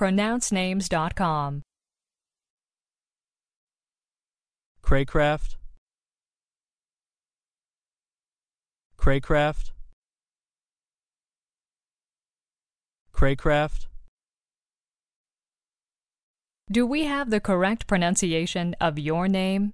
pronouncenames.com. Craycraft, Craycraft, Craycraft. Do we have the correct pronunciation of your name?